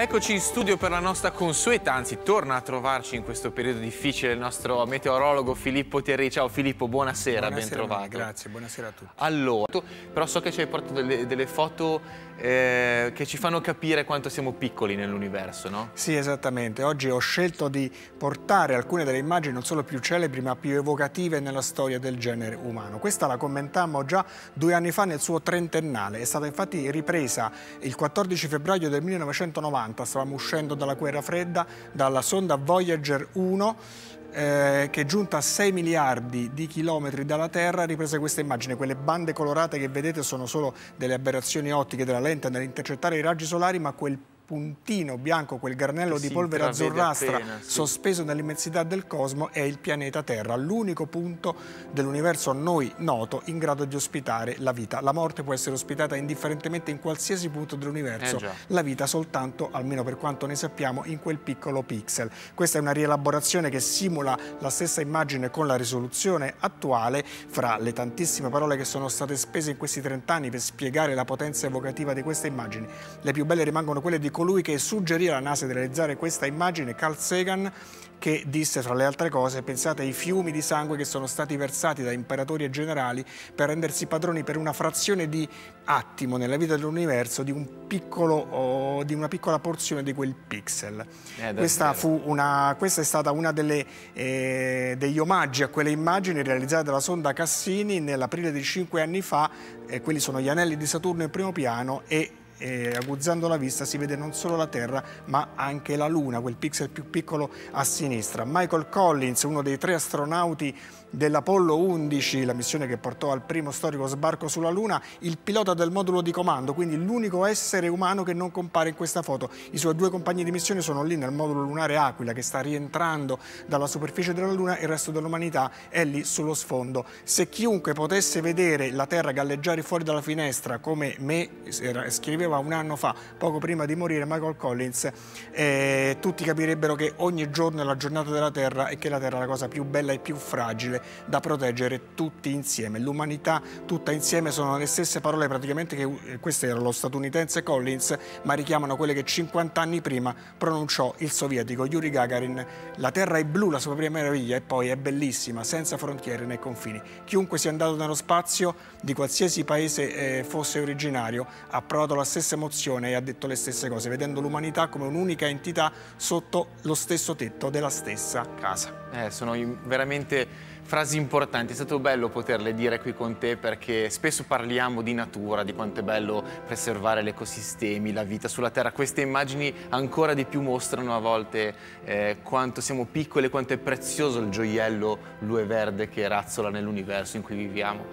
Eccoci in studio per la nostra consueta, anzi torna a trovarci in questo periodo difficile il nostro meteorologo Filippo Terri. Ciao Filippo, buonasera, buonasera ben trovato. Grazie, buonasera a tutti. Allora, però so che ci hai portato delle, delle foto eh, che ci fanno capire quanto siamo piccoli nell'universo, no? Sì, esattamente. Oggi ho scelto di portare alcune delle immagini non solo più celebri ma più evocative nella storia del genere umano. Questa la commentammo già due anni fa nel suo trentennale. È stata infatti ripresa il 14 febbraio del 1990 stavamo uscendo dalla guerra fredda, dalla sonda Voyager 1 eh, che è giunta a 6 miliardi di chilometri dalla Terra, riprese questa immagine. Quelle bande colorate che vedete sono solo delle aberrazioni ottiche della lente nell'intercettare i raggi solari, ma quel puntino bianco, quel garnello che di polvere azzurrastra appena, sì. sospeso nell'immensità del cosmo è il pianeta Terra, l'unico punto dell'universo a noi noto in grado di ospitare la vita. La morte può essere ospitata indifferentemente in qualsiasi punto dell'universo, eh la vita soltanto, almeno per quanto ne sappiamo, in quel piccolo pixel. Questa è una rielaborazione che simula la stessa immagine con la risoluzione attuale, fra le tantissime parole che sono state spese in questi 30 anni per spiegare la potenza evocativa di queste immagini. Le più belle rimangono quelle di colui che suggerì alla NASA di realizzare questa immagine, Carl Sagan, che disse fra le altre cose, pensate ai fiumi di sangue che sono stati versati da imperatori e generali per rendersi padroni per una frazione di attimo nella vita dell'universo di, un piccolo, oh, di una piccola porzione di quel pixel. Eh, questa, una, questa, è stata una delle, eh, degli omaggi a quelle immagini realizzate dalla sonda Cassini nell'aprile di cinque anni fa, eh, quelli sono gli anelli di Saturno in primo piano e e aguzzando la vista si vede non solo la Terra ma anche la Luna, quel pixel più piccolo a sinistra. Michael Collins, uno dei tre astronauti dell'Apollo 11, la missione che portò al primo storico sbarco sulla Luna, il pilota del modulo di comando, quindi l'unico essere umano che non compare in questa foto. I suoi due compagni di missione sono lì nel modulo lunare Aquila che sta rientrando dalla superficie della Luna e il resto dell'umanità è lì sullo sfondo. Se chiunque potesse vedere la Terra galleggiare fuori dalla finestra come me scriveva un anno fa, poco prima di morire, Michael Collins, eh, tutti capirebbero che ogni giorno è la giornata della Terra e che la Terra è la cosa più bella e più fragile da proteggere tutti insieme. L'umanità tutta insieme sono le stesse parole praticamente che eh, questo era lo statunitense Collins, ma richiamano quelle che 50 anni prima pronunciò il sovietico Yuri Gagarin. La terra è blu, la sua prima meraviglia, e poi è bellissima, senza frontiere né confini. Chiunque sia andato nello spazio, di qualsiasi paese eh, fosse originario, ha provato la stessa emozione e ha detto le stesse cose, vedendo l'umanità come un'unica entità sotto lo stesso tetto della stessa casa. Eh, sono veramente frasi importanti, è stato bello poterle dire qui con te perché spesso parliamo di natura, di quanto è bello preservare gli ecosistemi, la vita sulla Terra. Queste immagini ancora di più mostrano a volte eh, quanto siamo piccoli e quanto è prezioso il gioiello blu e verde che razzola nell'universo in cui viviamo.